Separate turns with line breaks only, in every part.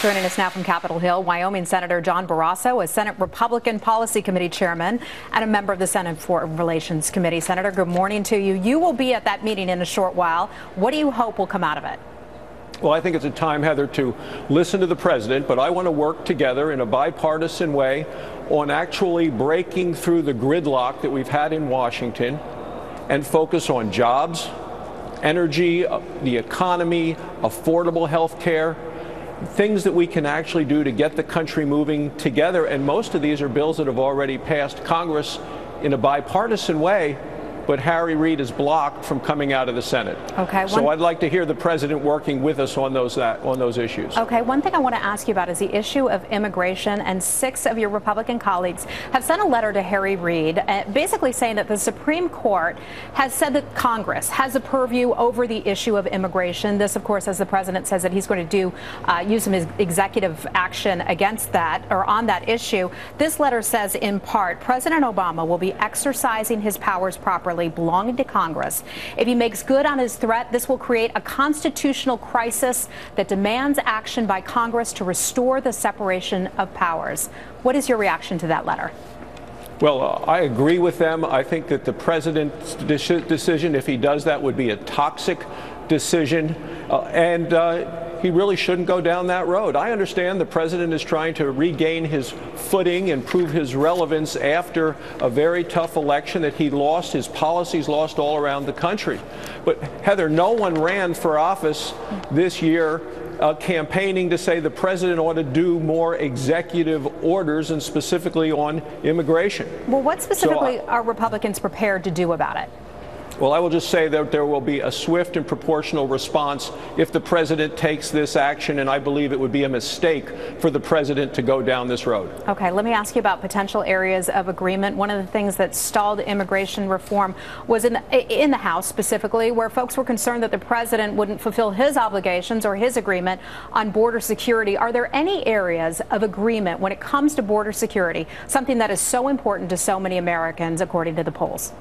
Joining us now from Capitol Hill, Wyoming Senator John Barrasso, a Senate Republican Policy Committee chairman and a member of the Senate Foreign Relations Committee. Senator, good morning to you. You will be at that meeting in a short while. What do you hope will come out of it?
Well, I think it's a time, Heather, to listen to the president, but I want to work together in a bipartisan way on actually breaking through the gridlock that we've had in Washington and focus on jobs, energy, uh, the economy, affordable health care things that we can actually do to get the country moving together. And most of these are bills that have already passed Congress in a bipartisan way but Harry Reid is blocked from coming out of the Senate.
Okay.
So I'd like to hear the president working with us on those that, on those issues.
Okay. One thing I want to ask you about is the issue of immigration, and six of your Republican colleagues have sent a letter to Harry Reid, uh, basically saying that the Supreme Court has said that Congress has a purview over the issue of immigration. This, of course, as the president says that he's going to do uh, use some executive action against that or on that issue. This letter says, in part, President Obama will be exercising his powers properly belonging to Congress. If he makes good on his threat, this will create a constitutional crisis that demands action by Congress to restore the separation of powers. What is your reaction to that letter?
Well, uh, I agree with them. I think that the president's decision, if he does that, would be a toxic decision. Uh, and uh, he really shouldn't go down that road. I understand the president is trying to regain his footing and prove his relevance after a very tough election that he lost, his policies lost all around the country. But Heather, no one ran for office this year uh, campaigning to say the president ought to do more executive orders and specifically on immigration.
Well, what specifically so, uh, are Republicans prepared to do about it?
Well, I will just say that there will be a swift and proportional response if the president takes this action, and I believe it would be a mistake for the president to go down this road.
Okay, let me ask you about potential areas of agreement. One of the things that stalled immigration reform was in the, in the House specifically, where folks were concerned that the president wouldn't fulfill his obligations or his agreement on border security. Are there any areas of agreement when it comes to border security, something that is so important to so many Americans, according to the polls?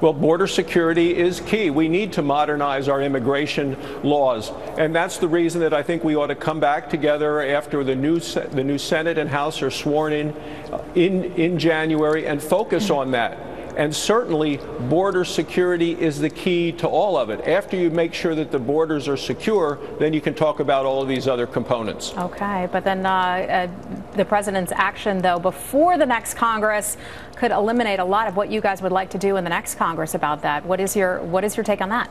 Well, border security is key. We need to modernize our immigration laws. And that's the reason that I think we ought to come back together after the new, the new Senate and House are sworn in, uh, in in January and focus on that. And certainly, border security is the key to all of it. After you make sure that the borders are secure, then you can talk about all of these other components.
Okay, but then uh, uh, the president's action, though, before the next Congress could eliminate a lot of what you guys would like to do in the next Congress about that. What is your what is your take on that?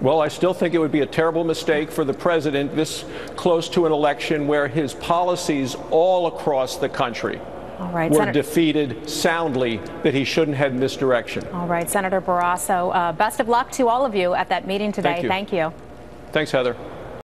Well, I still think it would be a terrible mistake for the president this close to an election where his policies all across the country all right, were Senator defeated soundly that he shouldn't head in this direction.
All right, Senator Barrasso, uh, best of luck to all of you at that meeting today.
Thank you.
Thank you.
Thanks, Heather.